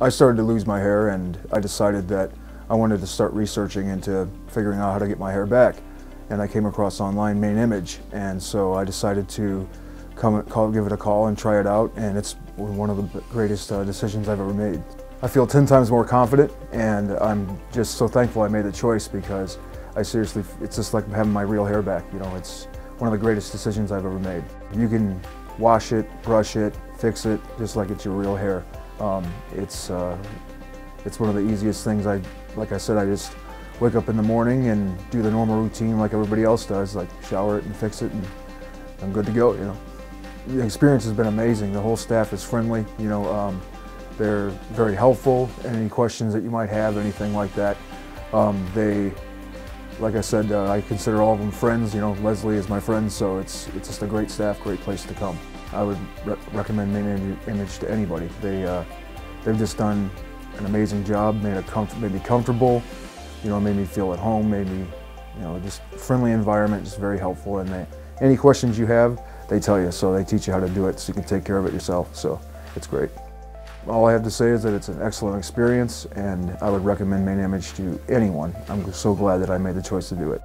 I started to lose my hair and I decided that I wanted to start researching into figuring out how to get my hair back. And I came across online Mane Image and so I decided to come call, give it a call and try it out and it's one of the greatest uh, decisions I've ever made. I feel 10 times more confident and I'm just so thankful I made the choice because I seriously, it's just like having my real hair back. You know, it's one of the greatest decisions I've ever made. You can wash it, brush it, fix it, just like it's your real hair. Um, it's, uh, it's one of the easiest things I, like I said, I just wake up in the morning and do the normal routine like everybody else does, like shower it and fix it and I'm good to go, you know. The experience has been amazing. The whole staff is friendly, you know, um, they're very helpful. Any questions that you might have, anything like that, um, they, like I said, uh, I consider all of them friends. You know, Leslie is my friend, so it's it's just a great staff, great place to come. I would re recommend Mane Image to anybody. They uh, they've just done an amazing job, made, a made me comfortable, you know, made me feel at home, made me, you know, just friendly environment, just very helpful. And they, any questions you have, they tell you, so they teach you how to do it so you can take care of it yourself. So it's great. All I have to say is that it's an excellent experience and I would recommend Mane Image to anyone. I'm so glad that I made the choice to do it.